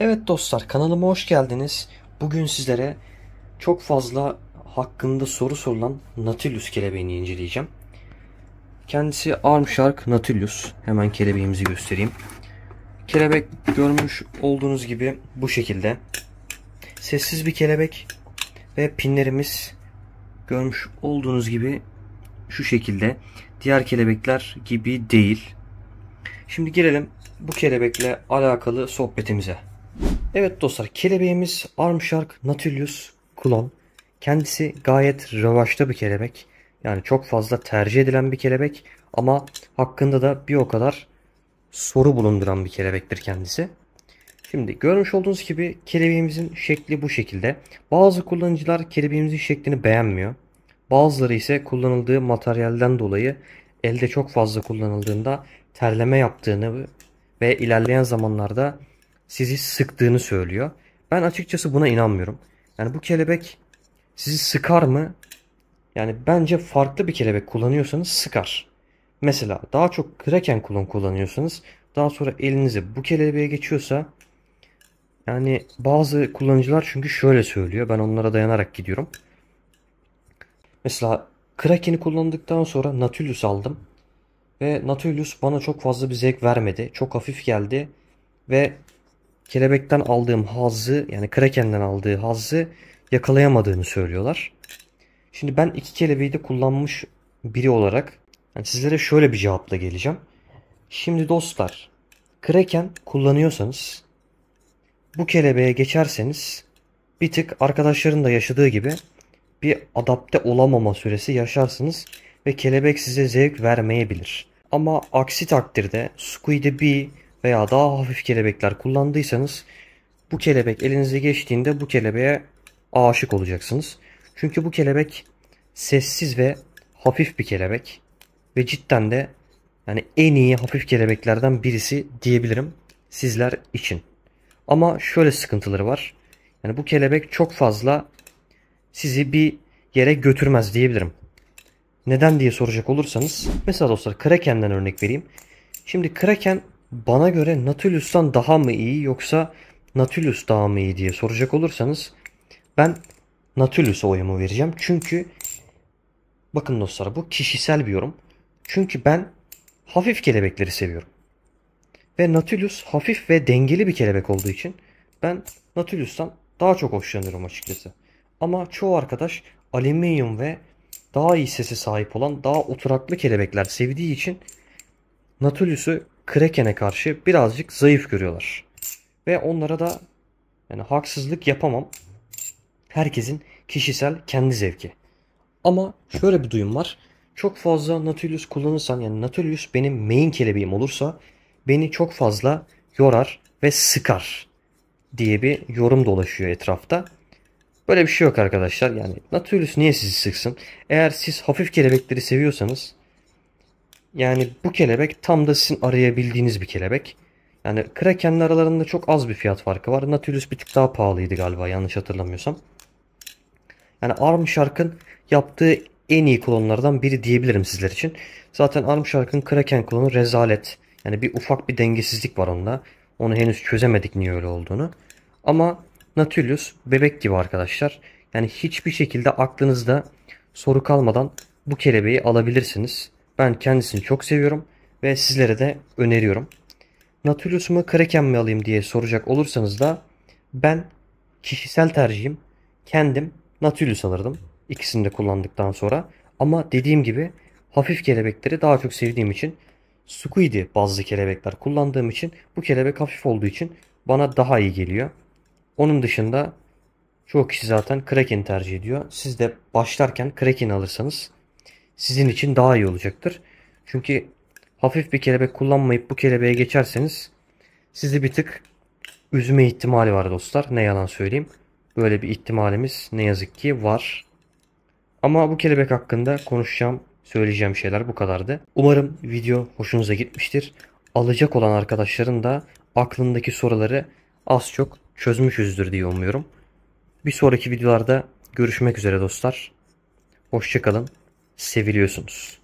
Evet dostlar kanalıma hoş geldiniz. Bugün sizlere çok fazla hakkında soru sorulan Nautilus kelebeğini inceleyeceğim. Kendisi Armshark Nautilus. Hemen kelebeğimizi göstereyim. Kelebek görmüş olduğunuz gibi bu şekilde. Sessiz bir kelebek ve pinlerimiz görmüş olduğunuz gibi şu şekilde. Diğer kelebekler gibi değil. Şimdi gelelim bu kelebekle alakalı sohbetimize. Evet dostlar kelebeğimiz Armshark Nautilus klon. Kendisi gayet rövaşta bir kelebek. Yani çok fazla tercih edilen bir kelebek ama hakkında da bir o kadar soru bulunduran bir kelebektir kendisi. Şimdi görmüş olduğunuz gibi kelebeğimizin şekli bu şekilde. Bazı kullanıcılar kelebeğimizin şeklini beğenmiyor. Bazıları ise kullanıldığı materyalden dolayı elde çok fazla kullanıldığında terleme yaptığını ve ilerleyen zamanlarda sizi sıktığını söylüyor. Ben açıkçası buna inanmıyorum. Yani bu kelebek sizi sıkar mı? Yani bence farklı bir kelebek kullanıyorsanız sıkar. Mesela daha çok kraken kullan kullanıyorsanız daha sonra elinize bu kelebeğe geçiyorsa yani bazı kullanıcılar çünkü şöyle söylüyor. Ben onlara dayanarak gidiyorum. Mesela Kraken'i kullandıktan sonra Nautilus aldım. Ve Nautilus bana çok fazla bir zevk vermedi. Çok hafif geldi. Ve kelebekten aldığım hazzı yani Kraken'den aldığı hazzı yakalayamadığını söylüyorlar. Şimdi ben iki kelebeği de kullanmış biri olarak yani sizlere şöyle bir cevapla geleceğim. Şimdi dostlar Kraken kullanıyorsanız bu kelebeğe geçerseniz bir tık arkadaşların da yaşadığı gibi bir adapte olamama süresi yaşarsınız ve kelebek size zevk vermeyebilir. Ama aksi takdirde Squid'e bir veya daha hafif kelebekler kullandıysanız bu kelebek elinize geçtiğinde bu kelebeğe aşık olacaksınız. Çünkü bu kelebek sessiz ve hafif bir kelebek ve cidden de yani en iyi hafif kelebeklerden birisi diyebilirim sizler için. Ama şöyle sıkıntıları var. Yani bu kelebek çok fazla sizi bir yere götürmez diyebilirim. Neden diye soracak olursanız mesela dostlar Kraken'den örnek vereyim. Şimdi Kraken bana göre Nautilus'tan daha mı iyi yoksa Nautilus daha mı iyi diye soracak olursanız ben Nautilus'a oyumu vereceğim. Çünkü bakın dostlar bu kişisel bir yorum. Çünkü ben hafif kelebekleri seviyorum. Ve Nautilus hafif ve dengeli bir kelebek olduğu için ben Nautilus'tan daha çok hoşlanıyorum açıkçası. Ama çoğu arkadaş alüminyum ve daha iyi sesi sahip olan daha oturaklı kelebekler sevdiği için Nautilus'u Kraken'e karşı birazcık zayıf görüyorlar. Ve onlara da yani haksızlık yapamam. Herkesin kişisel kendi zevki. Ama şöyle bir duyum var. Çok fazla Nautilus kullanırsan yani Nautilus benim main kelebeğim olursa beni çok fazla yorar ve sıkar diye bir yorum dolaşıyor etrafta. Böyle bir şey yok arkadaşlar. Yani Nautilus niye sizi sıksın? Eğer siz hafif kelebekleri seviyorsanız yani bu kelebek tam da sizin arayabildiğiniz bir kelebek. Yani Kraken'le aralarında çok az bir fiyat farkı var. Nautilus bir tık daha pahalıydı galiba yanlış hatırlamıyorsam. Yani Armshark'ın yaptığı en iyi klonlardan biri diyebilirim sizler için. Zaten Armshark'ın Kraken klonu rezalet. Yani bir ufak bir dengesizlik var onda. Onu henüz çözemedik niye öyle olduğunu. Ama Nautilus bebek gibi arkadaşlar. Yani hiçbir şekilde aklınızda soru kalmadan bu kelebeği alabilirsiniz. Ben kendisini çok seviyorum ve sizlere de öneriyorum. Nautilus mu Kraken mi alayım diye soracak olursanız da ben kişisel tercihim kendim Nautilus alırdım. İkisini de kullandıktan sonra. Ama dediğim gibi hafif kelebekleri daha çok sevdiğim için Squid'i bazı kelebekler kullandığım için bu kelebek hafif olduğu için bana daha iyi geliyor. Onun dışında çoğu kişi zaten Kraken tercih ediyor. Siz de başlarken Kraken alırsanız sizin için daha iyi olacaktır. Çünkü hafif bir kelebek kullanmayıp bu kelebeğe geçerseniz sizi bir tık üzme ihtimali var dostlar. Ne yalan söyleyeyim. Böyle bir ihtimalimiz ne yazık ki var. Ama bu kelebek hakkında konuşacağım, söyleyeceğim şeyler bu kadardı. Umarım video hoşunuza gitmiştir. Alacak olan arkadaşların da aklındaki soruları az çok çözmüşüzdür diye umuyorum. Bir sonraki videolarda görüşmek üzere dostlar. Hoşçakalın seviliyorsunuz.